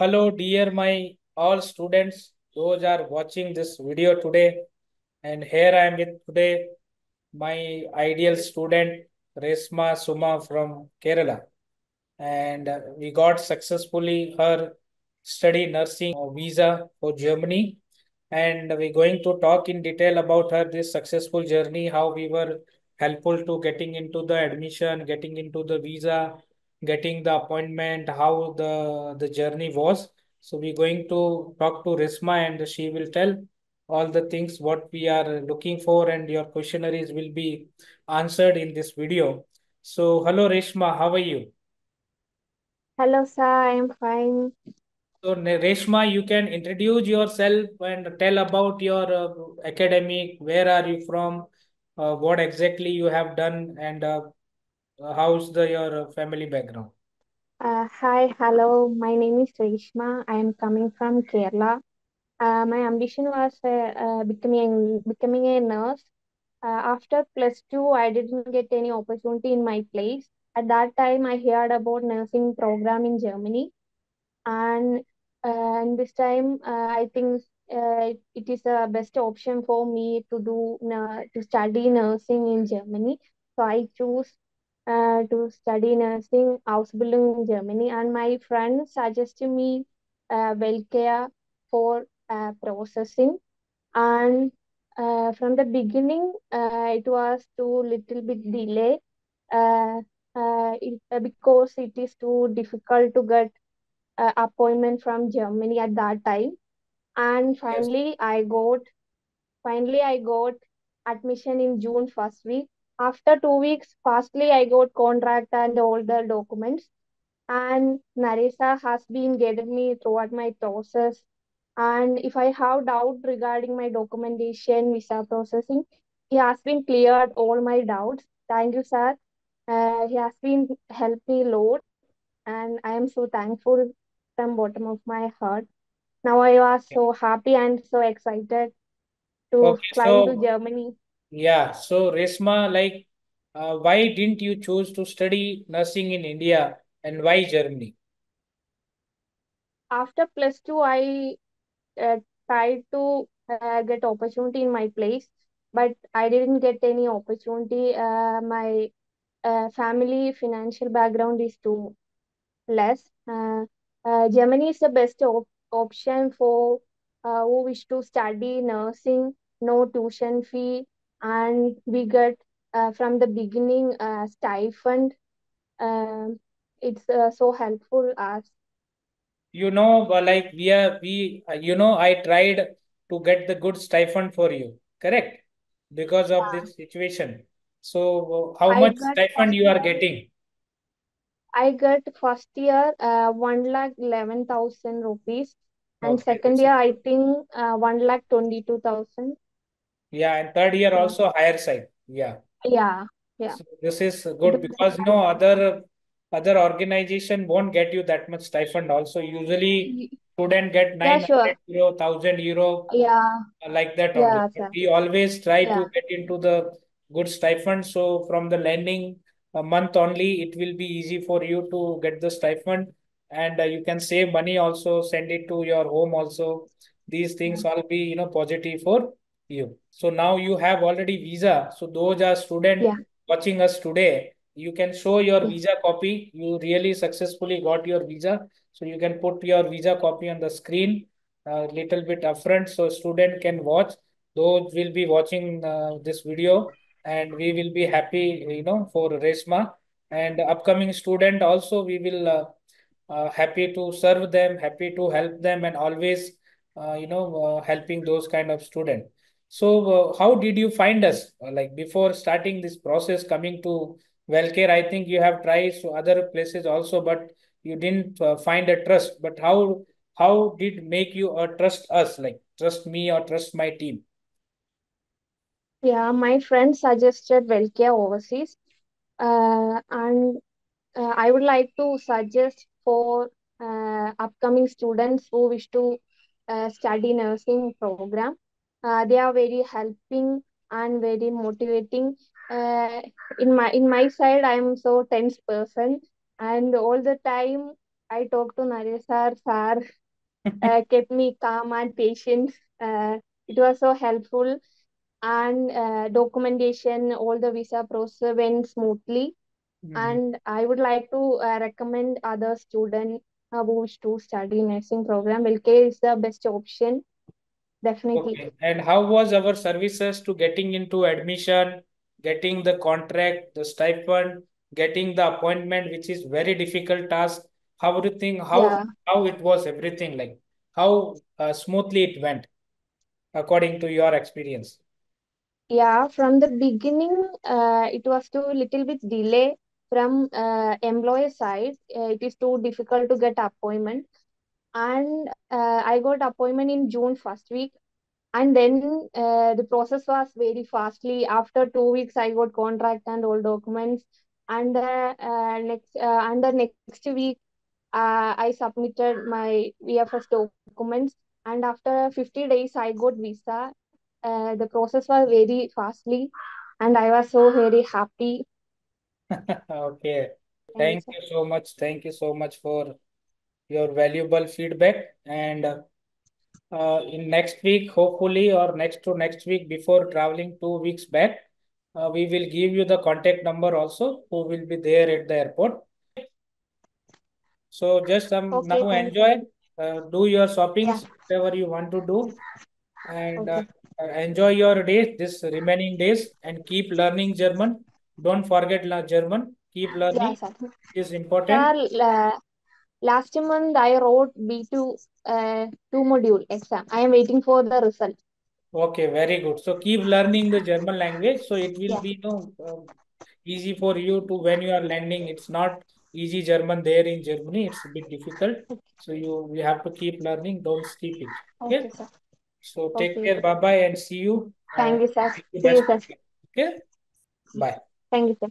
Hello, dear my all students, those are watching this video today. And here I am with today my ideal student, Reshma Suma from Kerala. And we got successfully her study nursing visa for Germany. And we're going to talk in detail about her this successful journey, how we were helpful to getting into the admission, getting into the visa, getting the appointment, how the, the journey was. So we're going to talk to Reshma and she will tell all the things what we are looking for and your questionnaires will be answered in this video. So hello Reshma, how are you? Hello, sir. I'm fine. So Reshma, you can introduce yourself and tell about your uh, academic, where are you from, uh, what exactly you have done and uh, how's the your family background? Uh, hi, hello. My name is Reshma. I am coming from Kerala. Uh, my ambition was uh, uh, becoming becoming a nurse. Uh, after plus two, I didn't get any opportunity in my place. At that time, I heard about nursing program in Germany, and uh, and this time, uh, I think uh, it is the best option for me to do uh, to study nursing in Germany. So I choose uh, to study nursing Ausbildung in Germany, and my friend suggested me uh, Welcare for uh, processing. And uh, from the beginning, uh, it was too little bit delay uh, uh, it, because it is too difficult to get uh, appointment from Germany at that time. And finally, yes. I got finally I got admission in June first week. After two weeks, fastly I got contract and all the documents. And Naresh sir has been guiding me throughout my process. And if I have doubt regarding my documentation, visa processing, he has been cleared all my doubts. Thank you, sir. Uh, he has been helped me a lot, and I am so thankful from bottom of my heart. Now I was so happy and so excited to Okay, flying to Germany. Yeah, so Reshma, like, uh, why didn't you choose to study nursing in India and why Germany? After plus two, I uh, tried to uh, get opportunity in my place, but I didn't get any opportunity. Uh, my uh, family financial background is too less. Uh, uh, Germany is the best op option for uh, who wish to study nursing, no tuition fee, and we get uh, from the beginning uh, stipend. Um it's uh, so helpful us. You know, uh, like we are, we, uh, you know, I tried to get the good stipend for you, correct? Because of Yeah. this situation. So, uh, how I much stipend you are getting? I got first year uh, one lakh eleven thousand rupees, and Okay, second year I think uh, one lakh twenty two thousand. Yeah, and third year also higher side. Yeah. yeah, yeah. So this is good because no other other organization won't get you that much stipend. Also, usually student get Yeah, 900 sure. euro, 1000 euro, Yeah, uh, like that yeah, we always try Yeah, to get into the good stipend. So from the lending a month only, it will be easy for you to get the stipend, and uh, you can save money also. Send it to your home also. These things all be you know positive for you. So now you have already visa. So those are student yeah, watching us today. You can show your visa copy. You really successfully got your visa. So you can put your visa copy on the screen a little bit upfront so student can watch those will be watching uh, this video and we will be happy you know for Reshma and upcoming student also we will uh, uh, happy to serve them happy to help them and always uh, you know uh, helping those kind of student so uh, how did you find us Uh, like before starting this process coming to Welcare I think you have tried so other places also but you didn't uh, find a trust but how how did make you uh, trust us like trust me or trust my team yeah. My friend suggested Welcare overseas, uh, and uh, I would like to suggest for uh, upcoming students who wish to study nursing program. Uh, they are very helping and very motivating. Uh, in my in my side, I am so tense person, and all the time I talk to Naresh sir. Sir uh, kept me calm and patient. Uh, it was so helpful and uh, documentation, all the visa process went smoothly. Mhm. And I would like to uh, recommend other students uh, who wish to study nursing program. LK is the best option, definitely. Okay. And how was our services to getting into admission, getting the contract, the stipend, getting the appointment, which is very difficult task. How do you think how Yeah. how it was everything like how uh, smoothly it went according to your experience? Yeah, from the beginning, uh, it was too little bit delay from uh, employer side. Uh, it is too difficult to get appointment, and uh, I got appointment in June first week, and then uh, the process was very fastly. After two weeks, I got contract and all documents, and uh, uh, next uh, and the next week, uh, I submitted my VFS documents, and after 50 days, I got visa. Uh, the process was very fastly, and I was so very happy. Okay. Thank you so much. Thank you so much for your valuable feedback. And uh, in next week, hopefully, or next to next week before traveling two weeks back, uh, we will give you the contact number also who will be there at the airport. So just um, Okay, now enjoy, uh, do your Yeah. shoppings, whatever you want to do, and uh, Okay. uh, enjoy your days, this remaining days, and keep learning German. Don't forget German. Keep Yeah, learning sir. is important. La- last month I wrote B2 uh, two module exam. I am waiting for the result. Okay, very good. So keep learning the German language. So it will Yeah. be no um, easy for you to when you are landing. It's not easy German there in Germany. It's a bit difficult. So you you have to keep learning. Don't skip it. Okay. Okay, sir. So take Okay. care. Bye bye and see you. Uh, Thank you, sir. See you, sir. Okay. Bye. Thank you, sir.